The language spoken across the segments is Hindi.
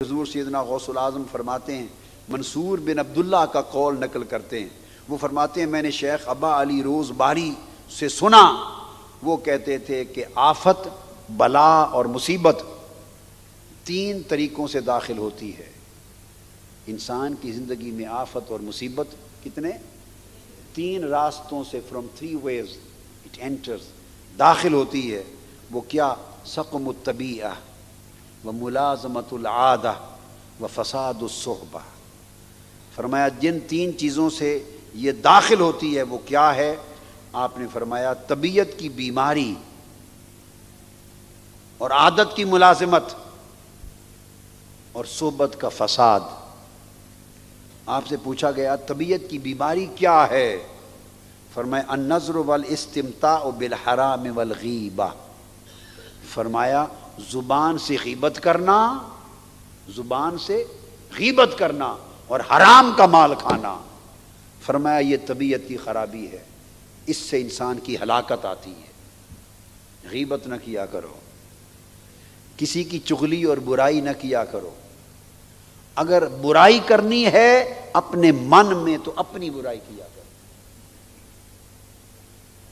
हजूर सैदना गौसल आज़म फरमाते हैं, मंसूर बिन अब्दुल्ला का कौल नकल करते हैं। वो फरमाते हैं, मैंने शेख अबा अली रोज़ बारी से सुना, वो कहते थे कि आफत, बला और मुसीबत तीन तरीक़ों से दाखिल होती है। इंसान की ज़िंदगी में आफत और मुसीबत कितने? तीन रास्तों से from three ways it enters दाखिल होती है। वो क्या? सकम तबीआ। व मुलाजमतुलआदा व फसादुस्सहबा फरमाया, जिन तीन चीज़ों से ये दाखिल होती है, वो क्या है? आपने फरमाया, तबीयत की बीमारी और आदत की मुलाजमत और सोबत का फसाद। आपसे पूछा गया, तबीयत की बीमारी क्या है? फरमाया नज़र वल इस्तिमता बिल हराम वल गीबा फरमाया ज़ुबान से गीबत करना, ज़ुबान से गीबत करना और हराम का माल खाना। फरमाया, ये तबीयत की ख़राबी है। इससे इंसान की हलाकत आती है। गीबत न किया करो। किसी की चुगली और बुराई न किया करो। अगर बुराई करनी है अपने मन में तो अपनी बुराई किया करो।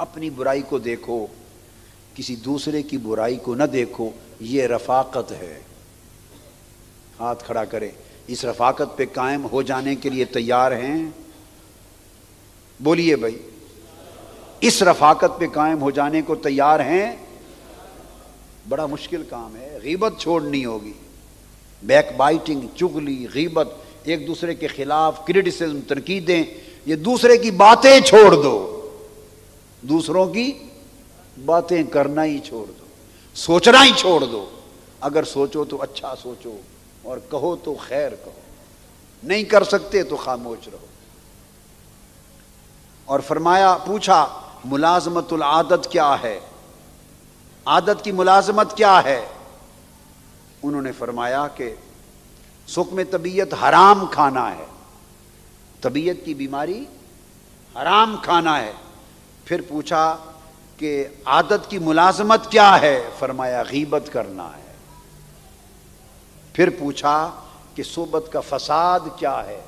अपनी बुराई को देखो। किसी दूसरे की बुराई को न देखो, ये रफाकत है। हाथ खड़ा करें। इस रफाकत पे कायम हो जाने के लिए तैयार हैं? बोलिए भाई। इस रफाकत पे कायम हो जाने को तैयार हैं? बड़ा मुश्किल काम है। गीबत छोड़नी होगी। बैक बाइटिंग चुगली, गीबत, एक दूसरे के खिलाफ क्रिटिसिज्म तनकीदें, ये दूसरे की बातें छोड़ दो। दूसरों की बातें करना ही छोड़ दो, सोचना ही छोड़ दो। अगर सोचो तो अच्छा सोचो और कहो तो खैर कहो। नहीं कर सकते तो खामोश रहो। और फरमाया, पूछा, मुलाजमतुल आदत क्या है? आदत की मुलाजमत क्या है? उन्होंने फरमाया कि सुख में तबीयत हराम खाना है। तबीयत की बीमारी हराम खाना है। फिर पूछा कि आदत की मुलाजमत क्या है? फरमाया, गीबत करना है। फिर पूछा कि सोबत का फसाद क्या है?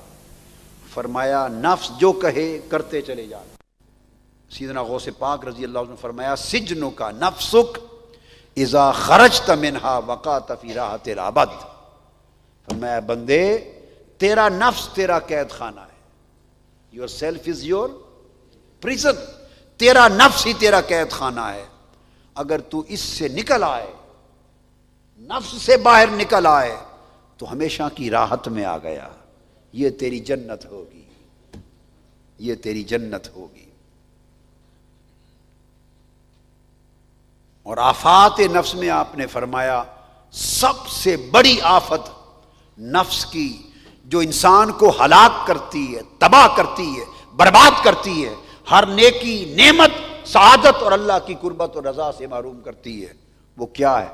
फरमाया, नफ्स जो कहे, करते चले जा। सीधना गौ से पाक रज़ी अल्लाह ने फरमाया, सिजनों का नफसुक इज़ा खरज तमिनहा वक़ा तफ़ी राह तेरा अबद। फरमाया, बंदे, तेरा नफ्स तेरा कैद खाना है। Yourself is your prison तेरा नफ्स ही तेरा कैद खाना है। अगर तू इससे निकल आए, नफ्स से बाहर निकल आए तो हमेशा की राहत में आ गया। ये तेरी जन्नत होगी। ये तेरी जन्नत होगी। और आफात नफ्स में आपने फरमाया, सबसे बड़ी आफत नफ्स की, जो इंसान को हलाक करती है, तबाह करती है, बर्बाद करती है हर नेकी नेमत शहादत और अल्लाह की कुर्बत और रजा से मारूम करती है। वो क्या है?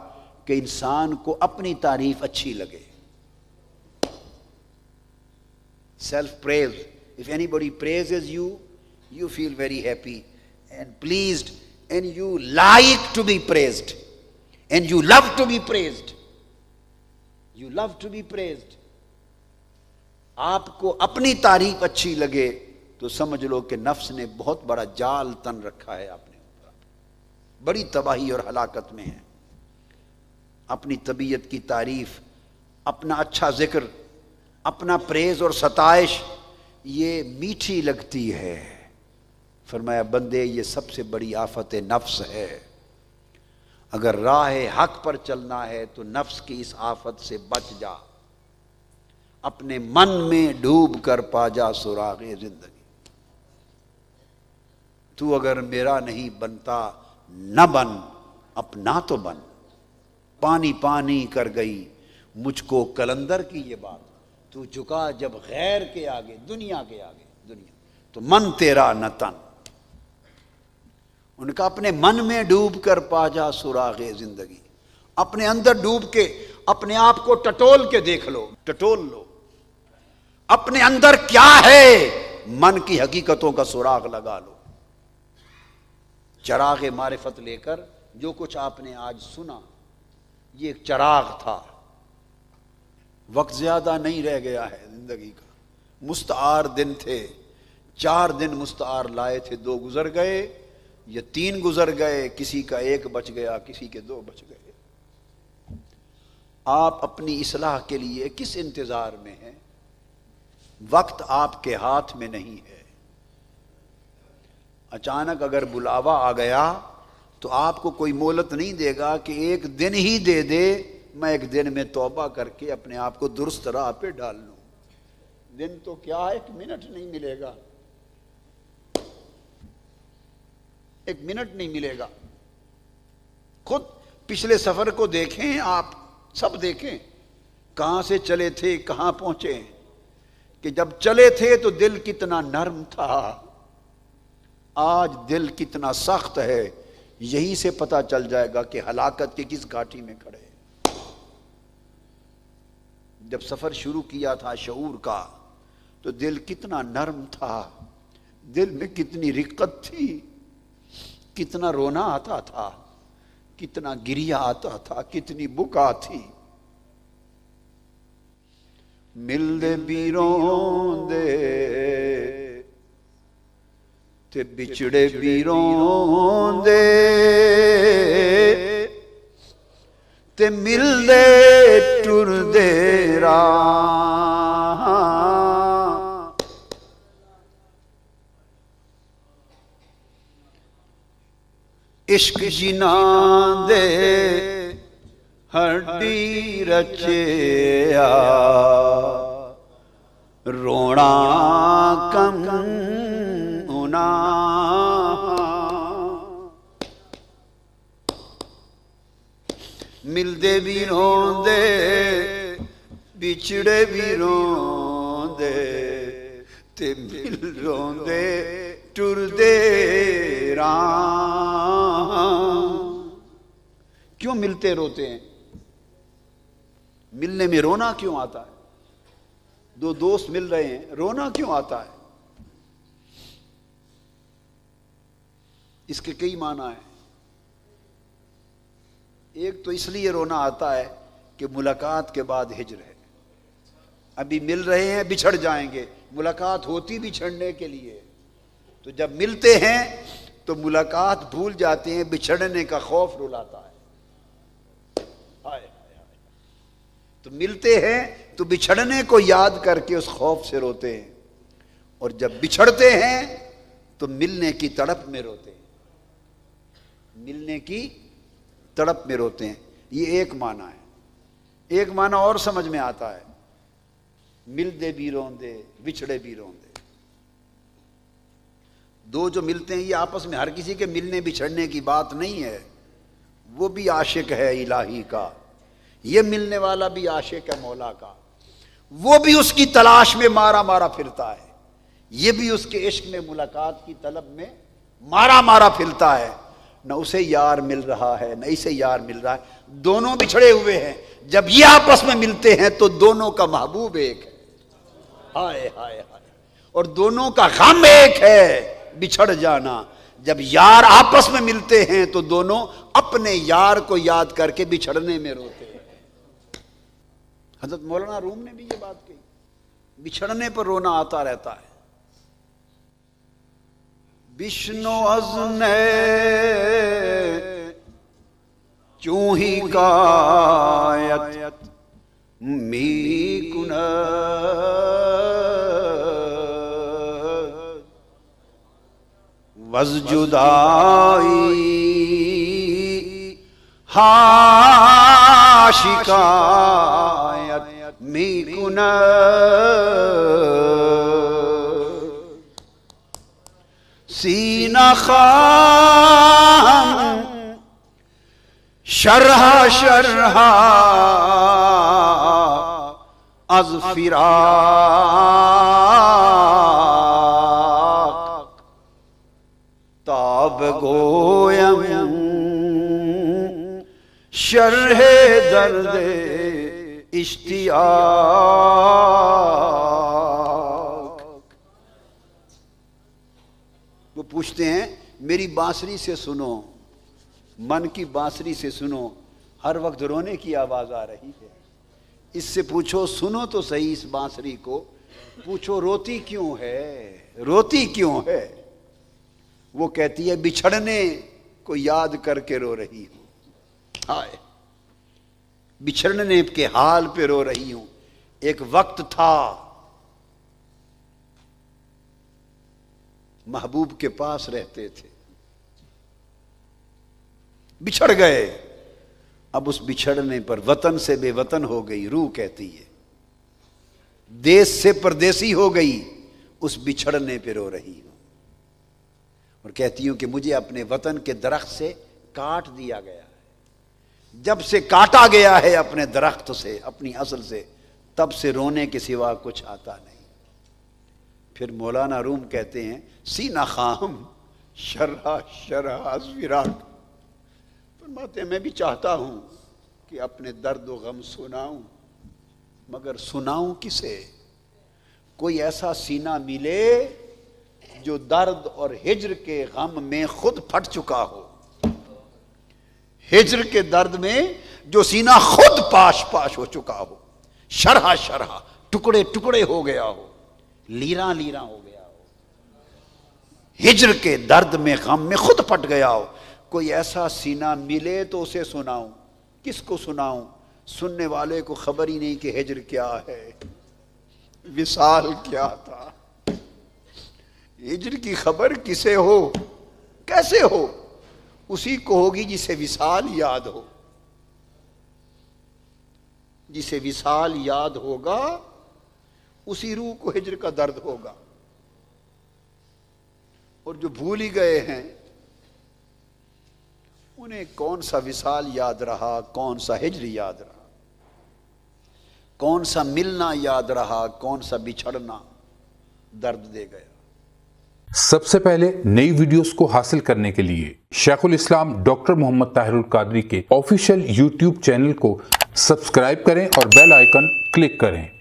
कि इंसान को अपनी तारीफ़ अच्छी लगे। Self praise if anybody praise is you you feel very happy and please and you like to be praised and you love to be praised you love to be praised आपको अपनी तारीफ़ अच्छी लगे। तो समझ लो कि नफ्स ने बहुत बड़ा जाल तन रखा है आपने। बड़ी तबाही और हलाकत में है। अपनी तबीयत की तारीफ़, अपना अच्छा ज़िक्र, अपना प्रेज और सताइश, ये मीठी लगती है। फरमाया, बंदे, ये सबसे बड़ी आफत नफ्स है। अगर राह हक पर चलना है तो नफ्स की इस आफत से बच जा। अपने मन में डूब कर पा जा सुराग ज़िंदगी तू अगर मेरा नहीं बनता, न बन, अपना तो बन। पानी पानी कर गई, मुझको कलंदर की ये बात। तू झुका जब गैर के आगे, दुनिया के आगे, दुनिया। तो मन तेरा न तन। उनका अपने मन में डूब कर पा जा सुरागे ज़िंदगी। अपने अंदर डूब के, अपने आप को टटोल के देख लो, टटोल लो। अपने अंदर क्या है, मन की हकीकतों का सुराग लगा लो। चराग मारिफत लेकर, जो कुछ आपने आज सुना, ये एक चराग था। वक्त ज़्यादा नहीं रह गया है ज़िंदगी का। मुस्तार दिन थे, चार दिन मुस्तार लाए थे, दो गुजर गए, या तीन गुजर गए, किसी का एक बच गया, किसी के दो बच गए। आप अपनी इसलाह के लिए किस इंतज़ार में हैं? वक्त आपके हाथ में नहीं है। अचानक अगर बुलावा आ गया तो आपको कोई मोहलत नहीं देगा कि एक दिन ही दे दे, मैं एक दिन में तौबा करके अपने आप को दुरुस्त राह पे डाल लू। दिन तो क्या एक मिनट नहीं मिलेगा। एक मिनट नहीं मिलेगा। खुद पिछले सफ़र को देखें, आप सब देखें, कहाँ से चले थे, कहाँ पहुँचे, कि जब चले थे तो दिल कितना नरम था। आज दिल कितना सख्त है, यही से पता चल जाएगा कि हलाकत की किस घाटी में खड़े जब सफ़र शुरू किया था शऊर का तो दिल कितना नरम था, दिल में कितनी रिक्कत थी, कितना रोना आता था, कितना गिरिया आता था, कितनी बुका थी। मिलदे बीरों दे ते बिछड़े बीरों दे ते मिलदे टुरदे राह इश्क जिना दे हड्डी रचया रोना कम मिलदे भी रोंदे बिछड़े भी रोंदे ते मिल रोंदे टुरदे राह क्यों मिलते रोते हैं मिलने में रोना क्यों आता है दो दोस्त मिल रहे हैं रोना क्यों आता है इसके कई माना है एक तो इसलिए रोना आता है कि मुलाकात के बाद हिजर है। अभी मिल रहे हैं, बिछड़ जाएँगे। मुलाकात होती बिछड़ने के लिए। तो जब मिलते हैं तो मुलाकात भूल जाते हैं, बिछड़ने का खौफ रुलाता है। हाय। तो मिलते हैं तो बिछड़ने को याद करके उस खौफ से रोते हैं। और जब बिछड़ते हैं तो मिलने की तड़प में रोते हैं। मिलने की तड़प में रोते हैं। ये एक माना है। एक माना और समझ में आता है। मिलते भी रोंदे, बिछड़े भी रोंदे। दो जो मिलते हैं, ये आपस में हर किसी के मिलने बिछड़ने की बात नहीं है। वो भी आशिक है इलाही का। ये मिलने वाला भी आशिक है मौला का। वो भी उसकी तलाश में मारा मारा फिरता है। ये भी उसके इश्क में मुलाकात की तलब में मारा मारा फिरता है। न उसे यार मिल रहा है, न इसे यार मिल रहा है। दोनों बिछड़े हुए हैं। जब ये आपस में मिलते हैं तो दोनों का महबूब एक है। हाय हाय हाय। और दोनों का गम एक है, बिछड़ जाना। जब यार आपस में मिलते हैं तो दोनों अपने यार को याद करके बिछड़ने में रोते हैं। हज़रत मौलाना रूम ने भी ये बात कही। बिछड़ने पर रोना आता रहता है। विष्णु अजने चूही कायत मी कुन वज हाशिकायत मी कुन सीना खाम शरह शरह अज फिरा ताब गोयम शरह दर्द इश्तिया पूछते हैं, मेरी बांसुरी से सुनो, मन की बांसुरी से सुनो, हर वक्त रोने की आवाज़ आ रही है। इससे पूछो, सुनो तो सही इस बांसुरी को, पूछो, रोती क्यों है, रोती क्यों है? वो कहती है, बिछड़ने को याद करके रो रही हूँ। हाय, बिछड़ने के हाल पे रो रही हूँ। एक वक्त था महबूब के पास रहते थे। बिछड़ गए। अब उस बिछड़ने पर वतन से बेवतन हो गई, रूह कहती है। देश से परदेसी हो गई, उस बिछड़ने पर रो रही हूँ। और कहती हूँ कि मुझे अपने वतन के दरख्त से काट दिया गया है। जब से काटा गया है अपने दरख्त से, अपनी असल से, तब से रोने के सिवा कुछ आता नहीं। फिर मौलाना रूम कहते हैं, सीना खाम, शर्रा शर्रा विराट फरमाते मैं भी चाहता हूँ कि अपने दर्द गम सुनाऊं, मगर सुनाऊं किसे? कोई ऐसा सीना मिले जो दर्द और हिजर के गम में खुद फट चुका हो। हिजर के दर्द में जो सीना खुद पाश पाश हो चुका हो। शरहा शरहा टुकड़े टुकड़े हो गया हो। लीरा लीरा हो गया हो। हिजर के दर्द में, गम में खुद फट गया हो। कोई ऐसा सीना मिले तो उसे सुनाऊं। किसको सुनाऊं? सुनने वाले को खबर ही नहीं कि हिजर क्या है। विशाल क्या था? हिजर की खबर किसे हो? कैसे हो? उसी को होगी जिसे विशाल याद हो। जिसे विशाल याद होगा उसी रूह को हिजर का दर्द होगा। और जो भूल ही गए हैं, उन्हें कौन सा विशाल याद रहा, कौन सा हिजर याद रहा? कौन सा मिलना याद रहा, कौन सा बिछड़ना दर्द दे गया? सबसे पहले नई वीडियोस को हासिल करने के लिए शेखुल इस्लाम डॉक्टर मोहम्मद ताहिरुल कादरी के ऑफिशियल यूट्यूब चैनल को सब्सक्राइब करें और बेल आइकन क्लिक करें।